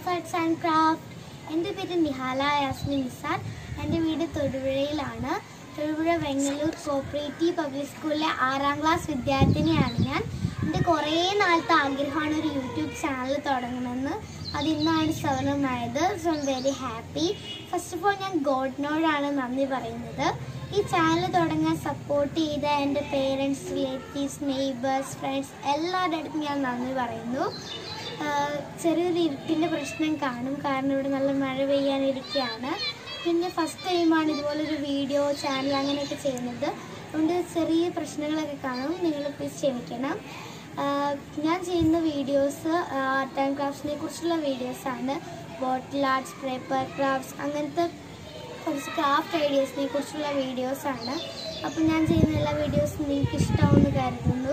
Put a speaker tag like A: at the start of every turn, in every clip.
A: Of arts and craft എന്റെ പേര് നിഹാല യാസ്മിൻ നിസാൻ എന്റെ വീട് തൊടുപുഴയിലാണ്. തൊടുപുഴ വെങ്ങലൂർ കോപ്പറേറ്റീവ് പബ്ലിക് സ്കൂളിലെ ആറാം ക്ലാസ് വിദ്യാർത്ഥിനിയാണ് ഞാൻ. എന്റെ കുറേ നാളത്തെ ആഗ്രഹമാണ് ഒരു യൂട്യൂബ് ചാനൽ തുടങ്ങണമെന്ന്. അത് ഇന്നാണ് സൗരമായത് so I'm very happy first of all ഞാൻ ഗോഡിനോടാണ് നന്ദി പറയുന്നത്. ഈ ചാനൽ തുടങ്ങാൻ സപ്പോർട്ട് ചെയ്ത എന്റെ പേരൻസ് റിലേറ്റീവ്സ് നെയ്ബേഴ്സ് ഫ്രണ്ട്സ് എല്ലാവരുടെ അടുത്തും ഞാൻ നന്ദി പറയുന്നു. ചെറിയൊരു ഇരുട്ടിന്റെ പ്രശ്നം കാണും. കാരണം ഇവിടെ നല്ല മഴ പെയ്യാനിരിക്കുകയാണ് പിന്നെ ഫസ്റ്റ് ടൈമാണ് ഇതുപോലൊരു വീഡിയോ ചാനൽ അങ്ങനെയൊക്കെ ചെയ്യുന്നത്. അതുകൊണ്ട് ചെറിയ പ്രശ്നങ്ങളൊക്കെ കാണും. നിങ്ങൾ പ്ലീസ് ക്ഷമിക്കണം. ഞാൻ ചെയ്യുന്ന വീഡിയോസ് ആർട്ട് ആൻഡ് ക്രാഫ്റ്റ്സിനെ കുറിച്ചുള്ള വീഡിയോസാണ് ബോട്ടിൽ ആർട്സ് പേപ്പർ ക്രാഫ്റ്റ്സ് അങ്ങനത്തെ കുറച്ച് ക്രാഫ്റ്റ് ഐഡിയാസിനെ കുറിച്ചുള്ള വീഡിയോസാണ് അപ്പോൾ ഞാൻ ചെയ്യുന്ന എല്ലാ വീഡിയോസും നിങ്ങൾക്ക് ഇഷ്ടമാവുമെന്ന് കരുതുന്നു.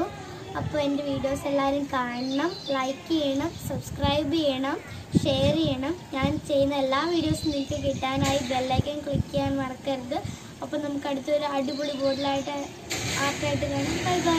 A: അപ്പോൾ എന്റെ വീഡിയോസ് എല്ലാവരും കാണണം ലൈക്ക് ചെയ്യണം സബ്സ്ക്രൈബ് ചെയ്യണം ഷെയർ ചെയ്യണം. ഞാൻ ചെയ്യുന്ന എല്ലാ വീഡിയോസും നിങ്ങൾക്ക് കിട്ടാനായി ബെല്ലൈക്കൻ ക്ലിക്ക് ചെയ്യാൻ മറക്കരുത്. അപ്പോൾ നമുക്ക് അടുത്തൊരു അടിപൊളി ബോർഡിലായിട്ട് ആർട്ടായിട്ട് കാണാം. Bye bye